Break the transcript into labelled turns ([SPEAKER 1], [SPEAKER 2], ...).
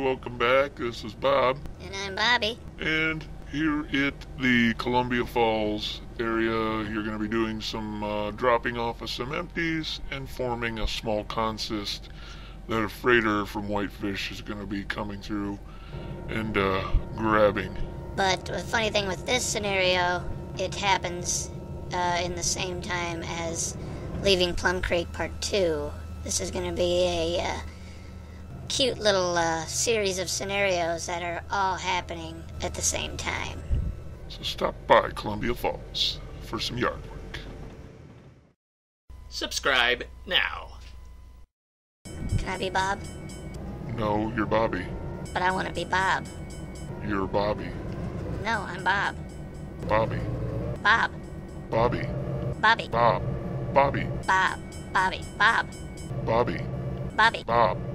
[SPEAKER 1] welcome back. This is Bob.
[SPEAKER 2] And I'm Bobby.
[SPEAKER 1] And here at the Columbia Falls area, you're going to be doing some uh, dropping off of some empties and forming a small consist that a freighter from Whitefish is going to be coming through and uh, grabbing.
[SPEAKER 2] But the funny thing with this scenario, it happens uh, in the same time as Leaving Plum Creek Part 2. This is going to be a uh, cute little uh, series of scenarios that are all happening at the same time.
[SPEAKER 1] So stop by Columbia Falls for some yard work.
[SPEAKER 3] Subscribe now.
[SPEAKER 2] Can I be Bob?
[SPEAKER 1] No, you're Bobby.
[SPEAKER 2] But I want to be Bob.
[SPEAKER 1] You're Bobby.
[SPEAKER 2] No, I'm Bob.
[SPEAKER 1] Bobby.
[SPEAKER 2] Bob.
[SPEAKER 1] Bobby.
[SPEAKER 2] Bobby.
[SPEAKER 1] Bob. Bobby.
[SPEAKER 2] Bob. Bobby. Bob.
[SPEAKER 1] Bobby.
[SPEAKER 2] Bobby.
[SPEAKER 1] Bob.